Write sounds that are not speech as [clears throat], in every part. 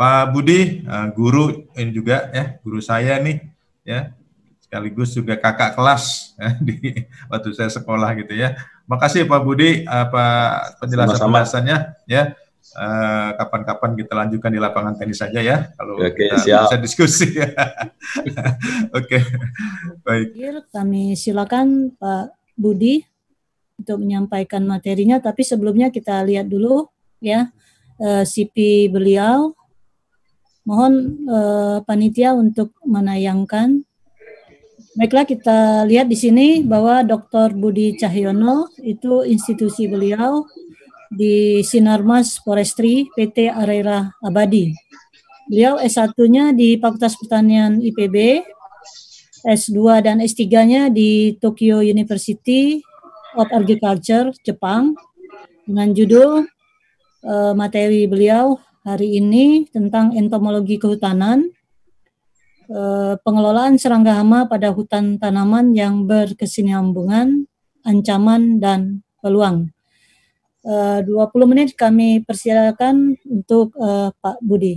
Pak Budi, uh, guru ini juga ya, guru saya nih ya, sekaligus juga kakak kelas ya, [laughs] di waktu saya sekolah gitu ya. Makasih Pak Budi apa penjelasan-penjelasannya ya. Eh, kapan-kapan uh, kita lanjutkan di lapangan tenis saja ya kalau Oke, kita siap. bisa diskusi. [laughs] Oke, baik. Kami silakan Pak Budi untuk menyampaikan materinya, tapi sebelumnya kita lihat dulu ya uh, eh, CP beliau. Mohon uh, panitia untuk menayangkan. Baiklah kita lihat di sini bahwa Dr. Budi Cahyono itu institusi beliau di Sinarmas Forestry PT Arera Abadi. Beliau S1-nya di Fakultas Pertanian IPB, S2 dan S3-nya di Tokyo University of Agriculture, Jepang, dengan judul uh, materi beliau hari ini tentang entomologi kehutanan, uh, pengelolaan serangga hama pada hutan tanaman yang berkesinambungan, ancaman, dan peluang. Eh, uh, 20 menit kami persilakan untuk uh, Pak Budi.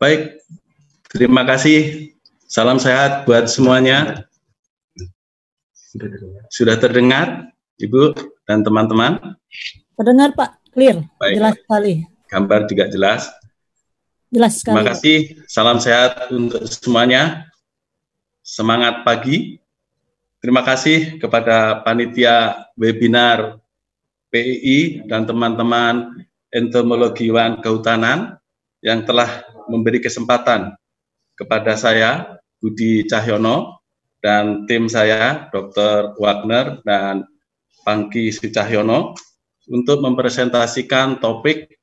Baik, terima kasih. Salam sehat buat semuanya. Sudah terdengar, Ibu dan teman-teman? Terdengar Pak, clear, Baik. jelas sekali. Gambar juga jelas. Jelas sekali. Terima kasih, salam sehat untuk semuanya. Semangat pagi. Terima kasih kepada panitia webinar PII dan teman-teman entomologi wan kehutanan yang telah memberi kesempatan kepada saya Budi Cahyono dan tim saya Dr. Wagner dan Pangki Sucahyono untuk mempresentasikan topik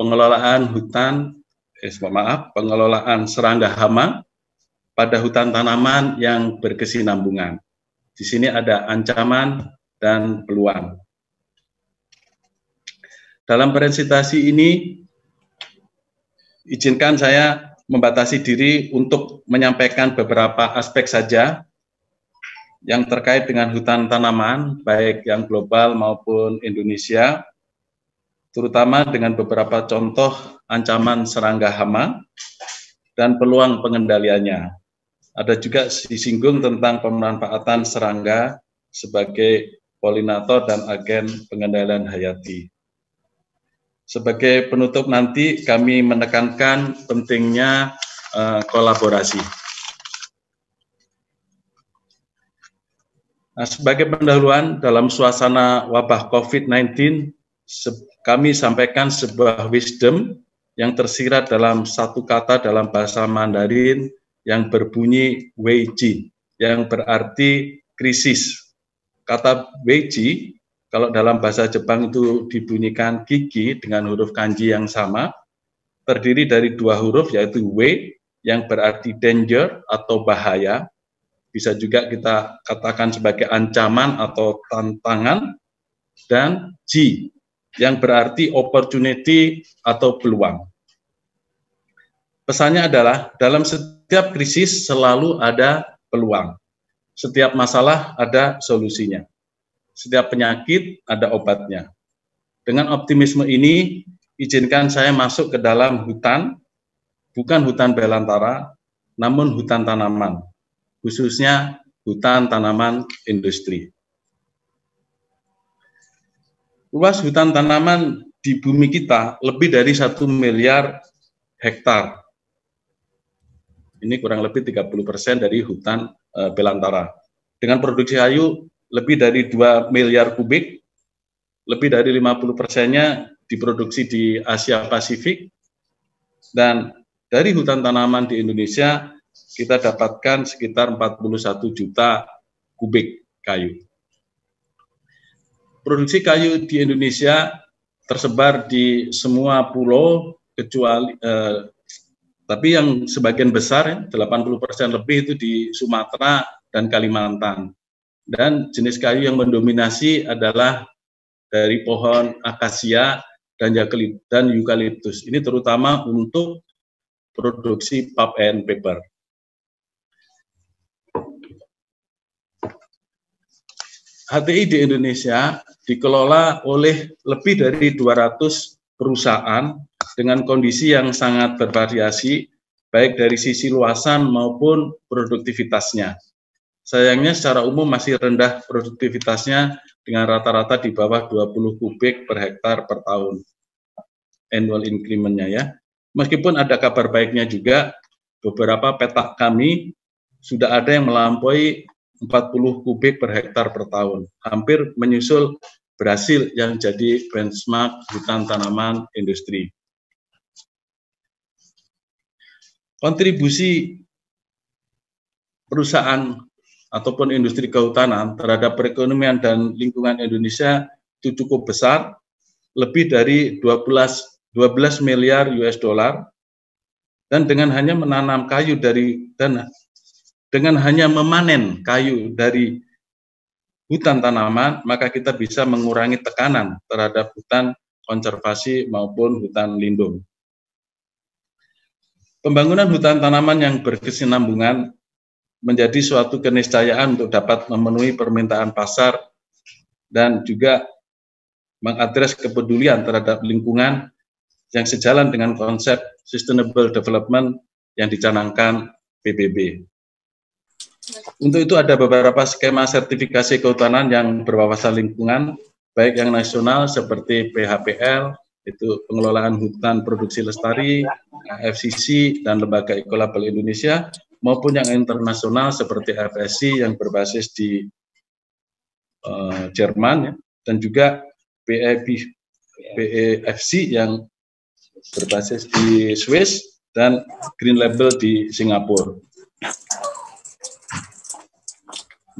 pengelolaan hutan eh, maaf pengelolaan serangga hama pada hutan tanaman yang berkesinambungan. Di sini ada ancaman dan peluang. Dalam presentasi ini, izinkan saya membatasi diri untuk menyampaikan beberapa aspek saja yang terkait dengan hutan tanaman, baik yang global maupun Indonesia, terutama dengan beberapa contoh ancaman serangga hama dan peluang pengendaliannya. Ada juga disinggung tentang pemanfaatan serangga sebagai polinator dan agen pengendalian hayati. Sebagai penutup nanti kami menekankan pentingnya uh, kolaborasi. Nah, sebagai pendahuluan dalam suasana wabah COVID-19, kami sampaikan sebuah wisdom yang tersirat dalam satu kata dalam bahasa Mandarin yang berbunyi Weiji, yang berarti krisis. Kata Weiji kalau dalam bahasa Jepang itu dibunyikan gigi dengan huruf kanji yang sama, terdiri dari dua huruf yaitu W yang berarti danger atau bahaya, bisa juga kita katakan sebagai ancaman atau tantangan, dan G yang berarti opportunity atau peluang. Pesannya adalah dalam setiap krisis selalu ada peluang. Setiap masalah ada solusinya setiap penyakit ada obatnya. Dengan optimisme ini, izinkan saya masuk ke dalam hutan, bukan hutan belantara, namun hutan tanaman, khususnya hutan tanaman industri. Luas hutan tanaman di bumi kita lebih dari satu miliar hektar. Ini kurang lebih 30 persen dari hutan e, belantara. Dengan produksi kayu lebih dari 2 miliar kubik, lebih dari 50 persennya diproduksi di Asia Pasifik, dan dari hutan tanaman di Indonesia kita dapatkan sekitar 41 juta kubik kayu. Produksi kayu di Indonesia tersebar di semua pulau kecuali eh, tapi yang sebagian besar 80% lebih itu di Sumatera dan Kalimantan dan jenis kayu yang mendominasi adalah dari pohon akasia dan dan eukaliptus. Ini terutama untuk produksi pulp and paper. HTI di Indonesia dikelola oleh lebih dari 200 perusahaan dengan kondisi yang sangat bervariasi, baik dari sisi luasan maupun produktivitasnya. Sayangnya secara umum masih rendah produktivitasnya dengan rata-rata di bawah 20 kubik per hektar per tahun annual increment-nya ya. Meskipun ada kabar baiknya juga, beberapa petak kami sudah ada yang melampaui 40 kubik per hektar per tahun, hampir menyusul Brasil yang jadi benchmark hutan tanaman industri. Kontribusi perusahaan ataupun industri kehutanan terhadap perekonomian dan lingkungan Indonesia itu cukup besar, lebih dari 12 12 miliar US dollar dan dengan hanya menanam kayu dari dan dengan hanya memanen kayu dari hutan tanaman, maka kita bisa mengurangi tekanan terhadap hutan konservasi maupun hutan lindung. Pembangunan hutan tanaman yang berkesinambungan menjadi suatu keniscayaan untuk dapat memenuhi permintaan pasar dan juga mengadres kepedulian terhadap lingkungan yang sejalan dengan konsep sustainable development yang dicanangkan PBB. Untuk itu ada beberapa skema sertifikasi kehutanan yang berwawasan lingkungan, baik yang nasional seperti PHPL, itu pengelolaan hutan produksi lestari, FCC, dan Lembaga Ekolabel Indonesia, maupun yang internasional seperti FSC yang berbasis di uh, Jerman, ya, dan juga BEFC yang berbasis di Swiss dan Green Label di Singapura.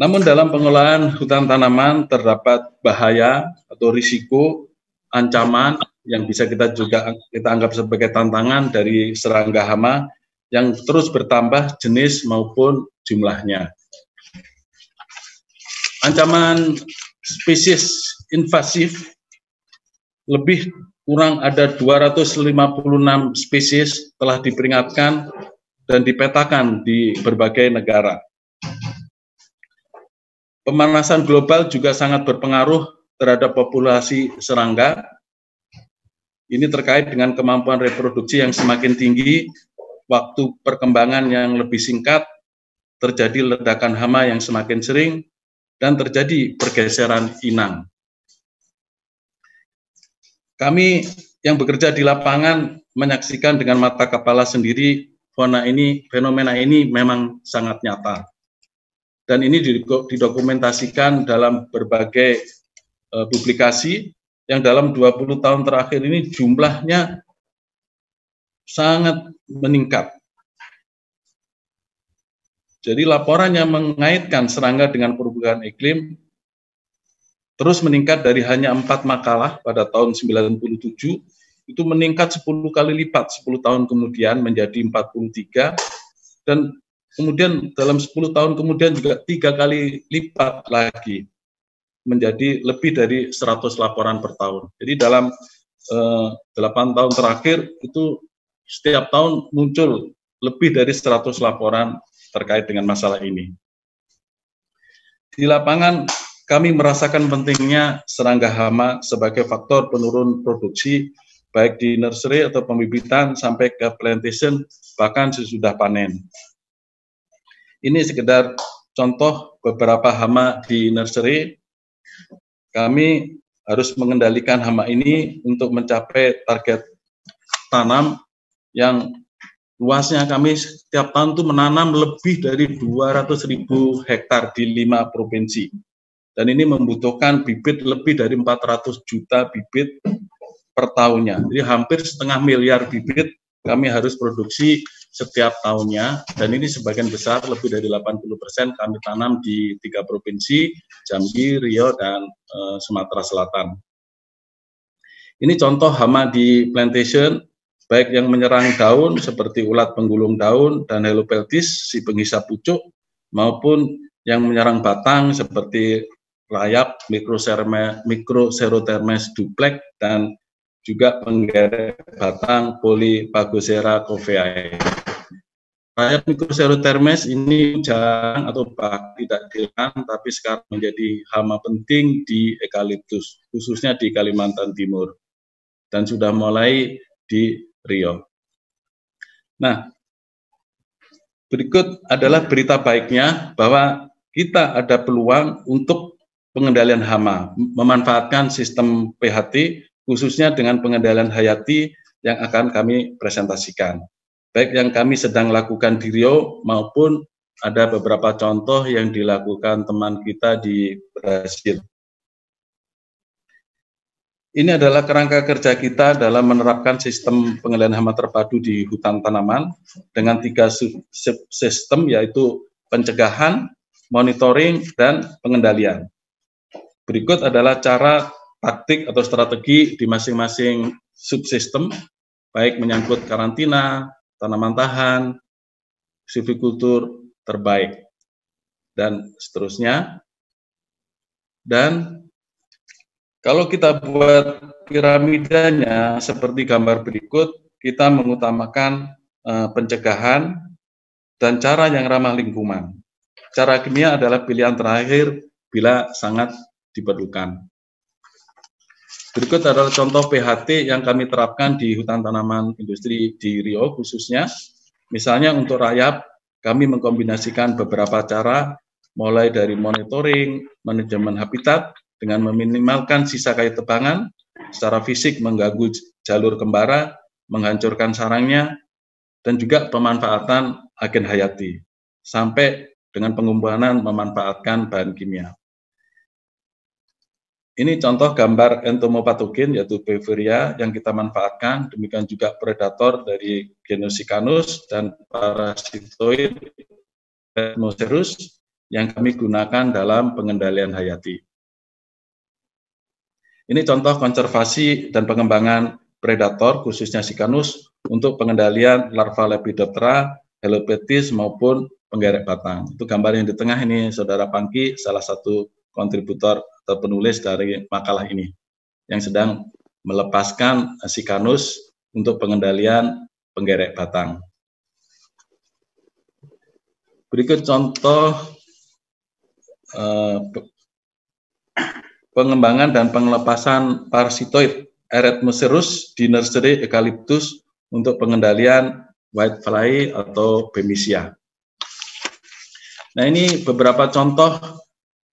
Namun dalam pengelolaan hutan tanaman terdapat bahaya atau risiko ancaman yang bisa kita juga kita anggap sebagai tantangan dari serangga hama yang terus bertambah jenis maupun jumlahnya. Ancaman spesies invasif lebih kurang ada 256 spesies telah diperingatkan dan dipetakan di berbagai negara. Pemanasan global juga sangat berpengaruh terhadap populasi serangga. Ini terkait dengan kemampuan reproduksi yang semakin tinggi, waktu perkembangan yang lebih singkat, terjadi ledakan hama yang semakin sering, dan terjadi pergeseran inang. Kami yang bekerja di lapangan menyaksikan dengan mata kepala sendiri fauna ini, fenomena ini memang sangat nyata dan ini didokumentasikan dalam berbagai uh, publikasi yang dalam 20 tahun terakhir ini jumlahnya sangat meningkat. Jadi laporan yang mengaitkan serangga dengan perubahan iklim terus meningkat dari hanya empat makalah pada tahun 97 itu meningkat 10 kali lipat 10 tahun kemudian menjadi 43 dan Kemudian dalam 10 tahun kemudian juga tiga kali lipat lagi menjadi lebih dari 100 laporan per tahun. Jadi dalam eh, 8 tahun terakhir itu setiap tahun muncul lebih dari 100 laporan terkait dengan masalah ini. Di lapangan kami merasakan pentingnya serangga hama sebagai faktor penurun produksi baik di nursery atau pembibitan sampai ke plantation bahkan sesudah panen. Ini sekedar contoh beberapa hama di nursery. Kami harus mengendalikan hama ini untuk mencapai target tanam yang luasnya kami setiap tahun itu menanam lebih dari 200 ribu hektar di lima provinsi. Dan ini membutuhkan bibit lebih dari 400 juta bibit per tahunnya. Jadi hampir setengah miliar bibit kami harus produksi setiap tahunnya dan ini sebagian besar lebih dari 80 persen kami tanam di tiga provinsi Jambi, Riau dan e, Sumatera Selatan. Ini contoh hama di plantation baik yang menyerang daun seperti ulat penggulung daun dan helopeltis si penghisap pucuk maupun yang menyerang batang seperti rayap microcerotermes duplex dan juga penggerek batang Polypagosera coveae. Rayap Microcerotermes ini jarang atau bahkan tidak hilang, tapi sekarang menjadi hama penting di eukaliptus, khususnya di Kalimantan Timur. Dan sudah mulai di Rio. Nah, berikut adalah berita baiknya bahwa kita ada peluang untuk pengendalian hama, memanfaatkan sistem PHT khususnya dengan pengendalian hayati yang akan kami presentasikan. Baik yang kami sedang lakukan di Rio maupun ada beberapa contoh yang dilakukan teman kita di Brasil. Ini adalah kerangka kerja kita dalam menerapkan sistem pengendalian hama terpadu di hutan tanaman dengan tiga sistem yaitu pencegahan, monitoring, dan pengendalian. Berikut adalah cara taktik atau strategi di masing-masing subsistem, baik menyangkut karantina, tanaman tahan, silvikultur terbaik, dan seterusnya. Dan kalau kita buat piramidanya seperti gambar berikut, kita mengutamakan uh, pencegahan dan cara yang ramah lingkungan. Cara kimia adalah pilihan terakhir bila sangat diperlukan. Berikut adalah contoh PHT yang kami terapkan di hutan tanaman industri di Rio khususnya. Misalnya untuk rayap, kami mengkombinasikan beberapa cara mulai dari monitoring, manajemen habitat dengan meminimalkan sisa kayu tebangan, secara fisik mengganggu jalur kembara, menghancurkan sarangnya, dan juga pemanfaatan agen hayati, sampai dengan pengumpulan memanfaatkan bahan kimia. Ini contoh gambar entomopatogen yaitu Beveria yang kita manfaatkan, demikian juga predator dari genus Sicanus dan parasitoid Moserus yang kami gunakan dalam pengendalian hayati. Ini contoh konservasi dan pengembangan predator khususnya Sicanus untuk pengendalian larva Lepidoptera, Helopettis maupun penggerek batang. Itu gambar yang di tengah ini Saudara Pangki, salah satu kontributor penulis dari makalah ini yang sedang melepaskan sikanus untuk pengendalian penggerek batang. Berikut contoh eh, pengembangan dan pengelepasan parasitoid Eretmocerus di nursery eucalyptus untuk pengendalian whitefly atau bemisia. Nah ini beberapa contoh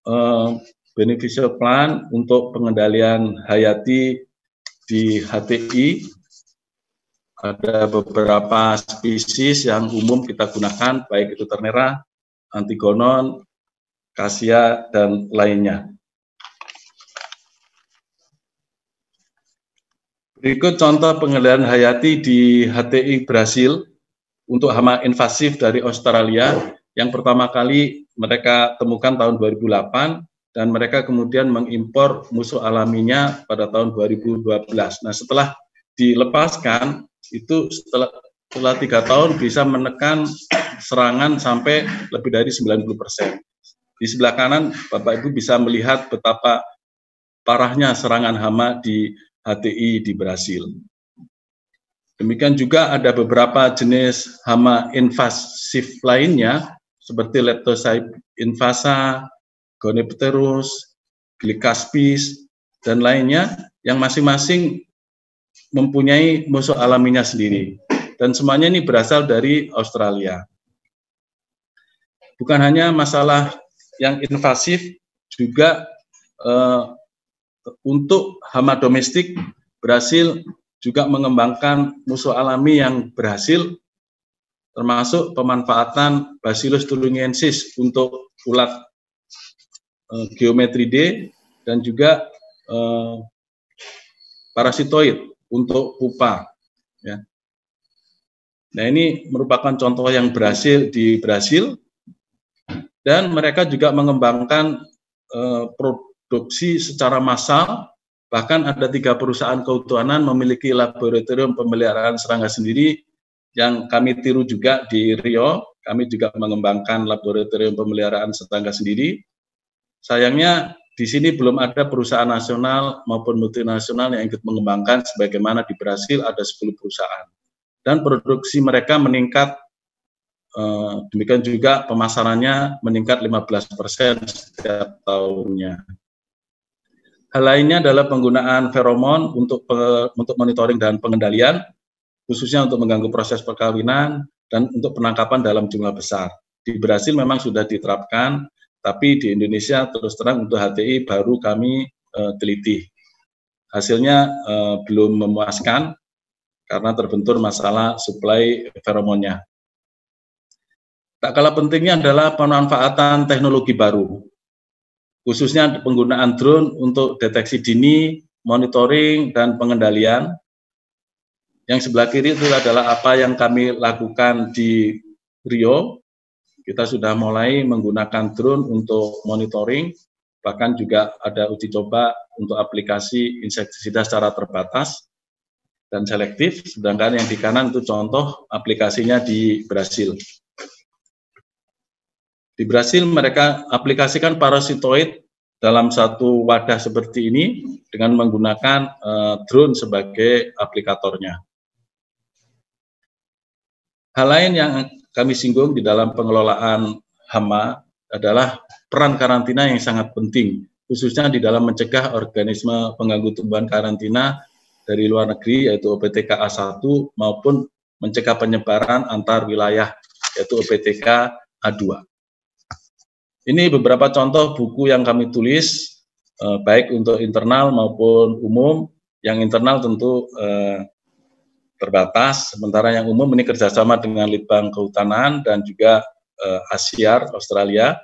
uh, beneficial plan untuk pengendalian hayati di HTI. Ada beberapa spesies yang umum kita gunakan, baik itu ternera, antigonon, kasia, dan lainnya. Berikut contoh pengendalian hayati di HTI Brasil untuk hama invasif dari Australia. Yang pertama kali mereka temukan tahun 2008 dan mereka kemudian mengimpor musuh alaminya pada tahun 2012. Nah setelah dilepaskan itu setelah setelah tiga tahun bisa menekan serangan sampai lebih dari 90 persen. Di sebelah kanan Bapak Ibu bisa melihat betapa parahnya serangan hama di HTI di Brasil. Demikian juga ada beberapa jenis hama invasif lainnya seperti Leptocype invasa, Gonepterus, Glycaspis, dan lainnya yang masing-masing mempunyai musuh alaminya sendiri. Dan semuanya ini berasal dari Australia. Bukan hanya masalah yang invasif, juga eh, untuk hama domestik, Brasil juga mengembangkan musuh alami yang berhasil termasuk pemanfaatan Bacillus thuringiensis untuk ulat uh, geometri D dan juga uh, parasitoid untuk pupa. Ya. Nah ini merupakan contoh yang berhasil di Brasil dan mereka juga mengembangkan uh, produksi secara massal bahkan ada tiga perusahaan kehutanan memiliki laboratorium pemeliharaan serangga sendiri yang kami tiru juga di Rio, kami juga mengembangkan laboratorium pemeliharaan serangga sendiri. Sayangnya di sini belum ada perusahaan nasional maupun multinasional yang ikut mengembangkan sebagaimana di Brasil ada 10 perusahaan. Dan produksi mereka meningkat eh, demikian juga pemasarannya meningkat 15% setiap tahunnya. Hal lainnya adalah penggunaan feromon untuk untuk monitoring dan pengendalian khususnya untuk mengganggu proses perkawinan dan untuk penangkapan dalam jumlah besar. Di Brasil memang sudah diterapkan, tapi di Indonesia terus terang untuk HTI baru kami uh, teliti. Hasilnya uh, belum memuaskan karena terbentur masalah suplai feromonnya. Tak kalah pentingnya adalah pemanfaatan teknologi baru, khususnya penggunaan drone untuk deteksi dini, monitoring, dan pengendalian. Yang sebelah kiri itu adalah apa yang kami lakukan di Rio. Kita sudah mulai menggunakan drone untuk monitoring, bahkan juga ada uji coba untuk aplikasi insektisida secara terbatas dan selektif, sedangkan yang di kanan itu contoh aplikasinya di Brasil. Di Brasil mereka aplikasikan parasitoid dalam satu wadah seperti ini dengan menggunakan uh, drone sebagai aplikatornya. Hal lain yang kami singgung di dalam pengelolaan hama adalah peran karantina yang sangat penting, khususnya di dalam mencegah organisme pengganggu tumbuhan karantina dari luar negeri, yaitu OPTK A1, maupun mencegah penyebaran antar wilayah, yaitu OPTK A2. Ini beberapa contoh buku yang kami tulis, eh, baik untuk internal maupun umum. Yang internal tentu eh, terbatas, sementara yang umum ini kerjasama dengan Litbang Kehutanan dan juga eh, Asiar Australia.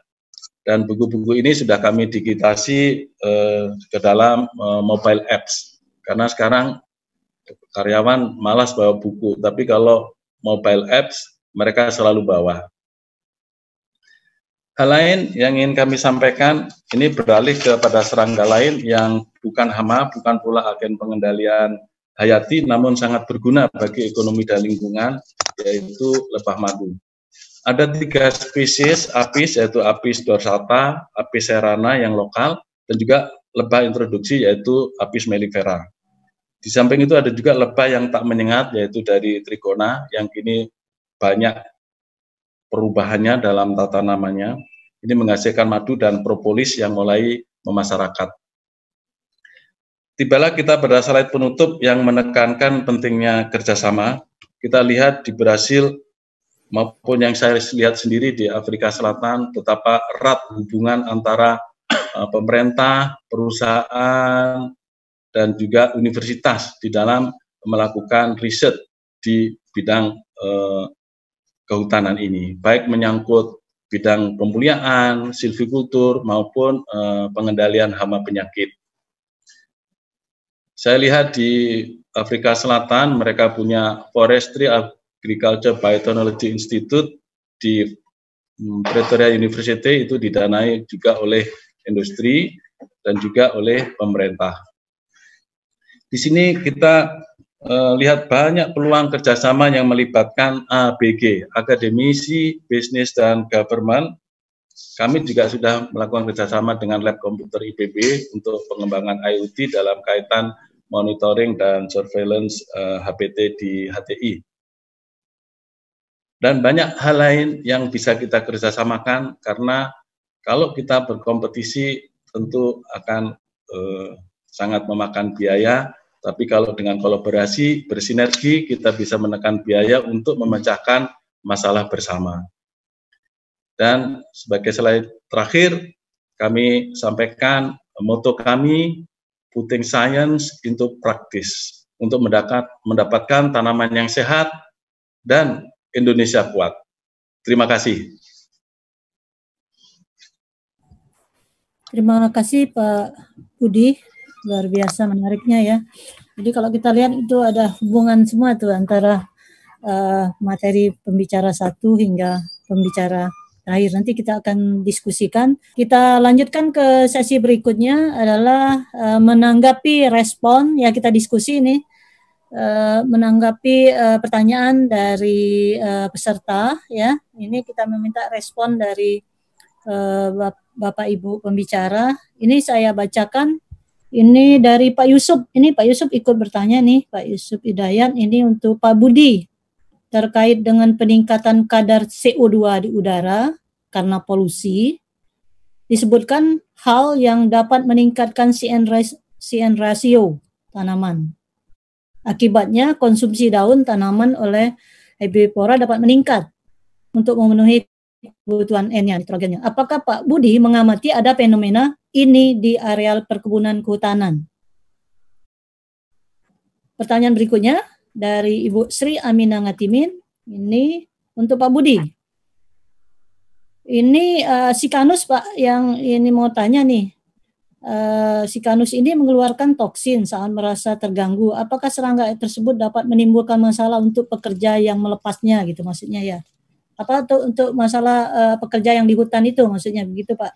Dan buku-buku ini sudah kami digitasi eh, ke dalam eh, mobile apps. Karena sekarang karyawan malas bawa buku, tapi kalau mobile apps mereka selalu bawa. Hal lain yang ingin kami sampaikan, ini beralih kepada serangga lain yang bukan hama, bukan pula agen pengendalian hayati, namun sangat berguna bagi ekonomi dan lingkungan, yaitu lebah madu. Ada tiga spesies apis, yaitu apis dorsata, apis serana yang lokal, dan juga lebah introduksi, yaitu apis mellifera. Di samping itu ada juga lebah yang tak menyengat, yaitu dari trigona, yang kini banyak perubahannya dalam tata namanya. Ini menghasilkan madu dan propolis yang mulai memasyarakat. Tibalah kita pada slide penutup yang menekankan pentingnya kerjasama. Kita lihat di Brasil maupun yang saya lihat sendiri di Afrika Selatan betapa erat hubungan antara uh, pemerintah, perusahaan, dan juga universitas di dalam melakukan riset di bidang uh, kehutanan ini, baik menyangkut bidang pemuliaan, silvikultur maupun uh, pengendalian hama penyakit. Saya lihat di Afrika Selatan mereka punya Forestry Agriculture Biotechnology Institute di hmm, Pretoria University itu didanai juga oleh industri dan juga oleh pemerintah. Di sini kita uh, lihat banyak peluang kerjasama yang melibatkan ABG, akademisi, bisnis, dan government. Kami juga sudah melakukan kerjasama dengan lab komputer IPB untuk pengembangan IoT dalam kaitan monitoring dan surveillance uh, eh, HPT di HTI. Dan banyak hal lain yang bisa kita kerjasamakan karena kalau kita berkompetisi tentu akan uh, sangat memakan biaya tapi kalau dengan kolaborasi, bersinergi, kita bisa menekan biaya untuk memecahkan masalah bersama. Dan sebagai slide terakhir, kami sampaikan moto kami, putting science into practice, untuk mendapat, mendapatkan tanaman yang sehat dan Indonesia kuat. Terima kasih. Terima kasih Pak Budi luar biasa menariknya ya. Jadi kalau kita lihat itu ada hubungan semua tuh antara uh, materi pembicara satu hingga pembicara terakhir. Nanti kita akan diskusikan. Kita lanjutkan ke sesi berikutnya adalah uh, menanggapi respon ya kita diskusi ini. Uh, menanggapi uh, pertanyaan dari uh, peserta ya ini kita meminta respon dari uh, Bapak Ibu pembicara ini saya bacakan ini dari Pak Yusuf. Ini Pak Yusuf ikut bertanya nih, Pak Yusuf Hidayat. Ini untuk Pak Budi terkait dengan peningkatan kadar CO2 di udara karena polusi. Disebutkan hal yang dapat meningkatkan CN, CN ratio tanaman. Akibatnya konsumsi daun tanaman oleh herbivora dapat meningkat untuk memenuhi kebutuhan N-nya, nitrogennya. Apakah Pak Budi mengamati ada fenomena ini di areal perkebunan kehutanan? Pertanyaan berikutnya dari Ibu Sri Aminah Ngatimin. Ini untuk Pak Budi. Ini uh, Sikanus Pak yang ini mau tanya nih. Uh, Sikanus ini mengeluarkan toksin saat merasa terganggu. Apakah serangga tersebut dapat menimbulkan masalah untuk pekerja yang melepasnya gitu maksudnya ya? Apa untuk, untuk masalah uh, pekerja yang di hutan itu maksudnya begitu Pak?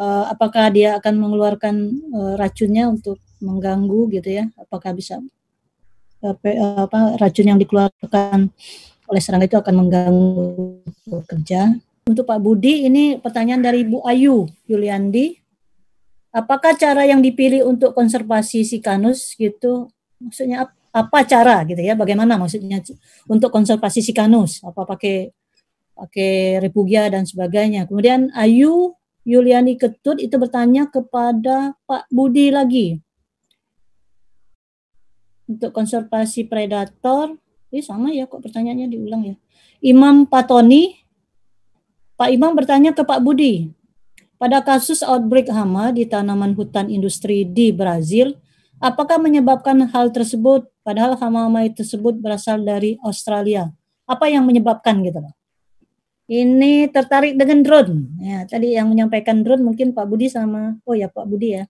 Uh, apakah dia akan mengeluarkan uh, racunnya untuk mengganggu gitu ya? Apakah bisa apa racun yang dikeluarkan oleh serangga itu akan mengganggu pekerja? Untuk Pak Budi, ini pertanyaan dari Bu Ayu Yuliandi. Apakah cara yang dipilih untuk konservasi sikanus gitu? Maksudnya apa cara gitu ya? Bagaimana maksudnya untuk konservasi sikanus? Apa pakai pakai repugia dan sebagainya. Kemudian Ayu Yuliani Ketut itu bertanya kepada Pak Budi lagi. Untuk konservasi predator, ini sama ya kok pertanyaannya diulang ya. Imam Patoni Pak Imam bertanya ke Pak Budi, pada kasus outbreak hama di tanaman hutan industri di Brazil, apakah menyebabkan hal tersebut padahal hama-hama tersebut berasal dari Australia? Apa yang menyebabkan gitu Pak? Ini tertarik dengan drone. Ya, tadi yang menyampaikan drone mungkin Pak Budi sama oh ya Pak Budi ya.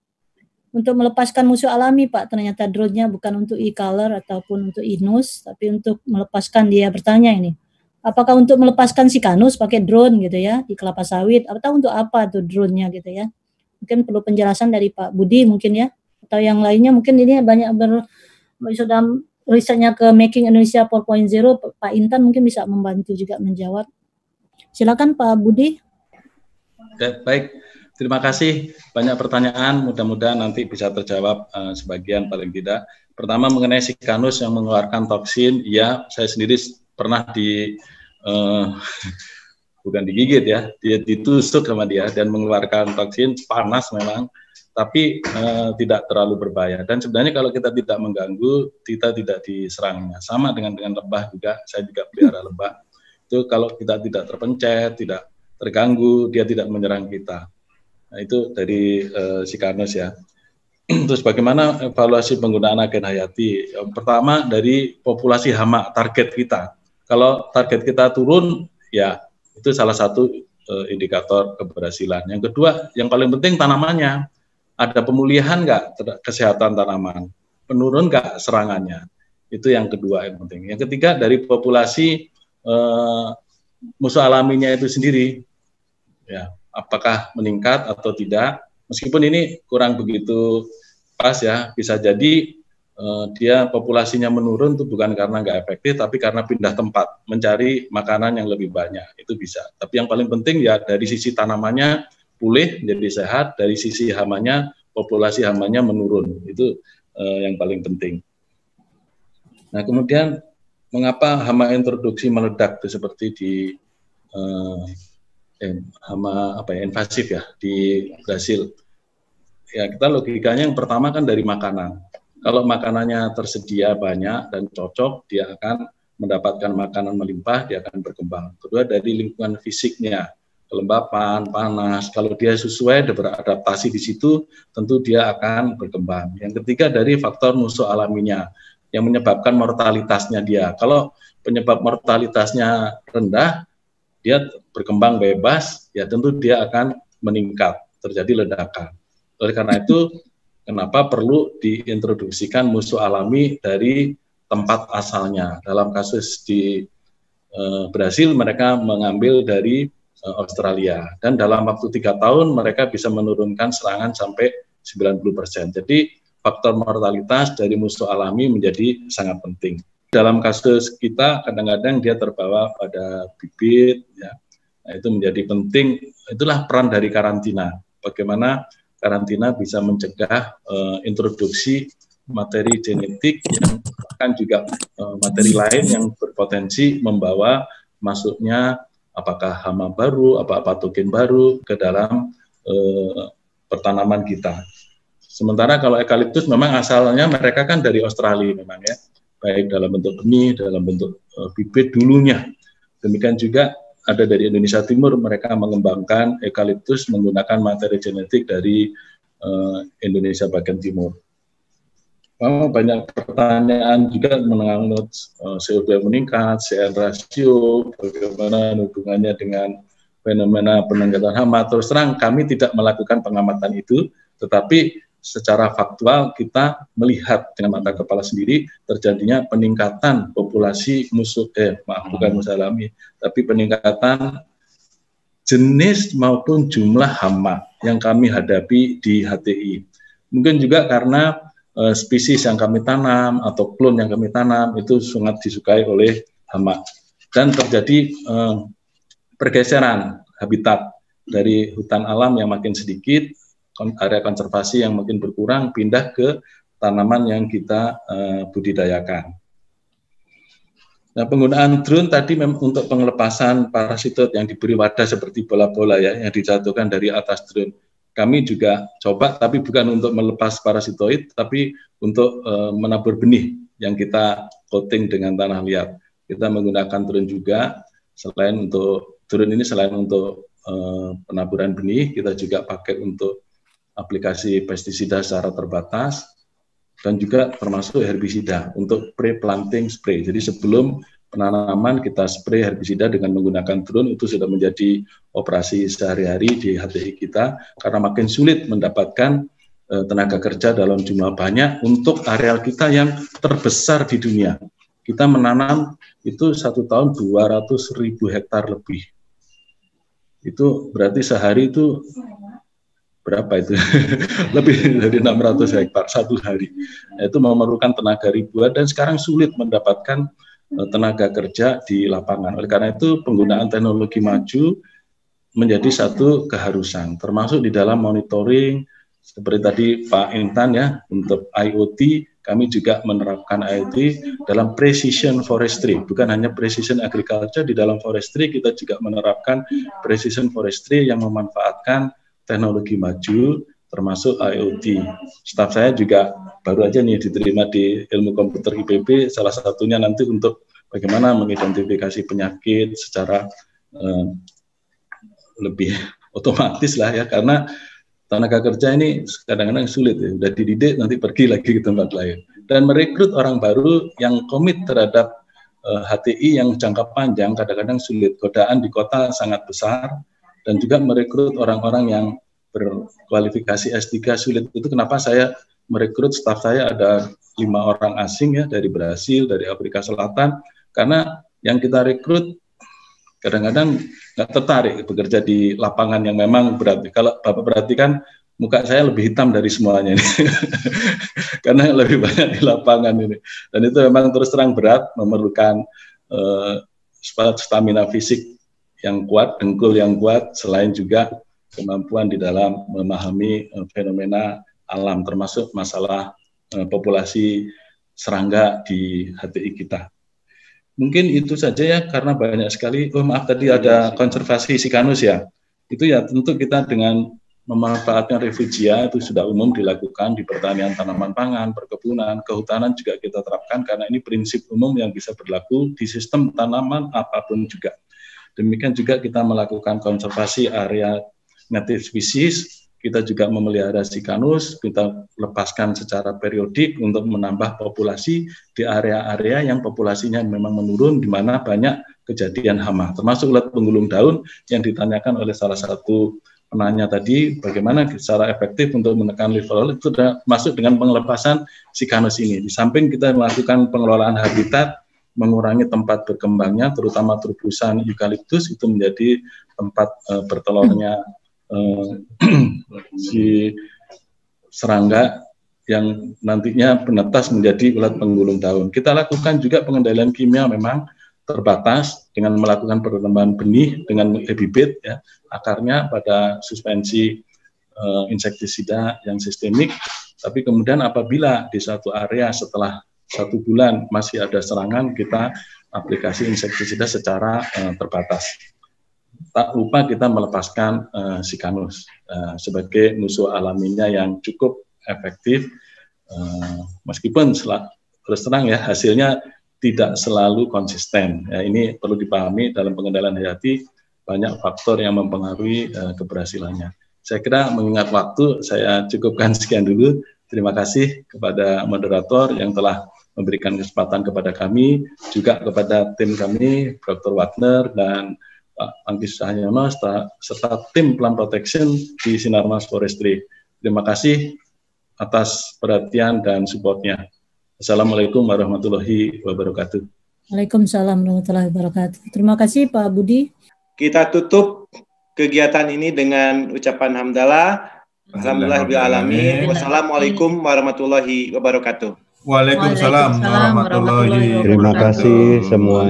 Untuk melepaskan musuh alami Pak, ternyata drone-nya bukan untuk e-color ataupun untuk inus, tapi untuk melepaskan dia. Bertanya ini apakah untuk melepaskan si kanus pakai drone gitu ya di kelapa sawit? Atau untuk apa tuh drone-nya gitu ya? Mungkin perlu penjelasan dari Pak Budi mungkin ya. Atau yang lainnya mungkin ini banyak ber sudah risetnya ke Making Indonesia 4.0 Pak Intan mungkin bisa membantu juga menjawab. Silakan Pak Budi. Oke, baik terima kasih banyak pertanyaan mudah-mudahan nanti bisa terjawab uh, sebagian paling tidak pertama mengenai si kanus yang mengeluarkan toksin ya saya sendiri pernah di uh, [laughs] bukan digigit ya, dia ditusuk sama dia dan mengeluarkan toksin panas memang, tapi uh, tidak terlalu berbahaya. Dan sebenarnya kalau kita tidak mengganggu, kita tidak diserangnya. Sama dengan dengan lebah juga, saya juga pelihara lebah. Itu kalau kita tidak terpencet, tidak terganggu, dia tidak menyerang kita. Nah, itu dari uh, si Karnos ya. [clears throat] Terus bagaimana evaluasi penggunaan agen hayati? Pertama dari populasi hama target kita. Kalau target kita turun, ya itu salah satu uh, indikator keberhasilan. Yang kedua, yang paling penting tanamannya. Ada pemulihan nggak kesehatan tanaman? Menurun nggak serangannya? Itu yang kedua yang penting. Yang ketiga, dari populasi uh, musuh alaminya itu sendiri. Ya, apakah meningkat atau tidak? Meskipun ini kurang begitu pas ya, bisa jadi uh, dia populasinya menurun itu bukan karena nggak efektif, tapi karena pindah tempat, mencari makanan yang lebih banyak, itu bisa. Tapi yang paling penting ya dari sisi tanamannya pulih, jadi sehat, dari sisi hamanya, populasi hamanya menurun, itu uh, yang paling penting. Nah kemudian mengapa hama introduksi meledak itu seperti di uh, hama apa ya invasif ya di Brasil? Ya kita logikanya yang pertama kan dari makanan kalau makanannya tersedia banyak dan cocok, dia akan mendapatkan makanan melimpah, dia akan berkembang. Kedua dari lingkungan fisiknya, kelembapan, panas. Kalau dia sesuai beradaptasi di situ, tentu dia akan berkembang. Yang ketiga dari faktor musuh alaminya yang menyebabkan mortalitasnya dia. Kalau penyebab mortalitasnya rendah, dia berkembang bebas, ya tentu dia akan meningkat, terjadi ledakan. Oleh karena itu, kenapa perlu diintroduksikan musuh alami dari tempat asalnya. Dalam kasus di uh, Brasil mereka mengambil dari uh, Australia dan dalam waktu tiga tahun mereka bisa menurunkan serangan sampai 90 persen. Jadi faktor mortalitas dari musuh alami menjadi sangat penting. Dalam kasus kita kadang-kadang dia terbawa pada bibit, ya. Nah, itu menjadi penting. Itulah peran dari karantina. Bagaimana karantina bisa mencegah uh, introduksi materi genetik yang akan juga uh, materi lain yang berpotensi membawa masuknya apakah hama baru, apa patogen baru ke dalam uh, pertanaman kita. Sementara kalau eukaliptus memang asalnya mereka kan dari Australia memang ya, baik dalam bentuk benih, dalam bentuk uh, bibit dulunya. Demikian juga ada dari Indonesia Timur mereka mengembangkan eukaliptus menggunakan materi genetik dari uh, Indonesia bagian timur. Oh, banyak pertanyaan juga mengenai uh, CO2 meningkat, CN rasio, bagaimana hubungannya dengan fenomena peningkatan hama. Terus terang kami tidak melakukan pengamatan itu, tetapi secara faktual kita melihat dengan mata kepala sendiri terjadinya peningkatan populasi musuh eh maaf bukan musuh alami tapi peningkatan jenis maupun jumlah hama yang kami hadapi di HTI. Mungkin juga karena eh, spesies yang kami tanam atau klon yang kami tanam itu sangat disukai oleh hama dan terjadi eh, pergeseran habitat dari hutan alam yang makin sedikit area konservasi yang mungkin berkurang pindah ke tanaman yang kita uh, budidayakan. Nah, penggunaan drone tadi memang untuk pengelepasan parasitoid yang diberi wadah seperti bola-bola ya yang dijatuhkan dari atas drone. Kami juga coba tapi bukan untuk melepas parasitoid tapi untuk uh, menabur benih yang kita coating dengan tanah liat. Kita menggunakan drone juga selain untuk drone ini selain untuk uh, penaburan benih kita juga pakai untuk aplikasi pestisida secara terbatas, dan juga termasuk herbisida untuk pre-planting spray. Jadi sebelum penanaman kita spray herbisida dengan menggunakan drone itu sudah menjadi operasi sehari-hari di HTI kita karena makin sulit mendapatkan uh, tenaga kerja dalam jumlah banyak untuk areal kita yang terbesar di dunia. Kita menanam itu satu tahun 200 ribu hektar lebih. Itu berarti sehari itu berapa itu? [laughs] Lebih dari 600 hektar satu hari. Nah, itu memerlukan tenaga ribuan dan sekarang sulit mendapatkan uh, tenaga kerja di lapangan. Oleh karena itu penggunaan teknologi maju menjadi satu keharusan termasuk di dalam monitoring seperti tadi Pak Intan ya untuk IoT kami juga menerapkan IoT dalam precision forestry. Bukan hanya precision agriculture di dalam forestry kita juga menerapkan precision forestry yang memanfaatkan teknologi maju termasuk IoT. Staf saya juga baru aja nih diterima di ilmu komputer IPB, salah satunya nanti untuk bagaimana mengidentifikasi penyakit secara eh, lebih [laughs] otomatis lah ya, karena tenaga kerja ini kadang-kadang sulit ya, udah dididik nanti pergi lagi ke tempat lain. Dan merekrut orang baru yang komit terhadap eh, HTI yang jangka panjang kadang-kadang sulit. Godaan di kota sangat besar, dan juga merekrut orang-orang yang berkualifikasi S3 sulit. Itu kenapa saya merekrut staf saya ada lima orang asing ya dari Brasil, dari Afrika Selatan, karena yang kita rekrut kadang-kadang nggak tertarik bekerja di lapangan yang memang berat. Kalau Bapak perhatikan muka saya lebih hitam dari semuanya ini [laughs] karena lebih banyak di lapangan ini dan itu memang terus terang berat memerlukan uh, stamina fisik yang kuat, dengkul yang kuat, selain juga kemampuan di dalam memahami uh, fenomena alam, termasuk masalah uh, populasi serangga di HTI kita. Mungkin itu saja ya, karena banyak sekali. Oh maaf tadi ada konservasi sikanus ya. Itu ya tentu kita dengan memanfaatkan refugia itu sudah umum dilakukan di pertanian tanaman pangan, perkebunan, kehutanan juga kita terapkan karena ini prinsip umum yang bisa berlaku di sistem tanaman apa pun juga. Demikian juga kita melakukan konservasi area native species, kita juga memelihara sikanus, kita lepaskan secara periodik untuk menambah populasi di area-area yang populasinya memang menurun, di mana banyak kejadian hama, termasuk ulat penggulung daun yang ditanyakan oleh salah satu penanya tadi, bagaimana secara efektif untuk menekan level itu masuk dengan pengelepasan sikanus ini. Di samping kita melakukan pengelolaan habitat, mengurangi tempat berkembangnya, terutama terubusan eukaliptus itu menjadi tempat uh, bertelurnya uh, [clears throat] si serangga yang nantinya penetas menjadi ulat penggulung daun. Kita lakukan juga pengendalian kimia memang terbatas dengan melakukan perkembangan benih dengan bibit ya akarnya pada suspensi uh, insektisida yang sistemik tapi kemudian apabila di satu area setelah satu bulan masih ada serangan, kita aplikasi insektisida secara uh, terbatas. Tak lupa kita melepaskan uh, sikanus uh, sebagai musuh alaminya yang cukup efektif uh, meskipun terus terang ya hasilnya tidak selalu konsisten. Ya, ini perlu dipahami dalam pengendalian hayati banyak faktor yang mempengaruhi uh, keberhasilannya. Saya kira mengingat waktu, saya cukupkan sekian dulu. Terima kasih kepada moderator yang telah memberikan kesempatan kepada kami, juga kepada tim kami, Dr. Wagner dan Pak Angkis Cahyono, serta, serta tim Plan Protection di Sinarmas Forestry. Terima kasih atas perhatian dan supportnya. Assalamualaikum warahmatullahi wabarakatuh. Waalaikumsalam warahmatullahi wabarakatuh. Terima kasih Pak Budi. Kita tutup kegiatan ini dengan ucapan hamdalah. Alhamdulillah Wassalamualaikum warahmatullahi wabarakatuh. Waalaikumsalam warahmatullahi wabarakatuh. Terima kasih semua.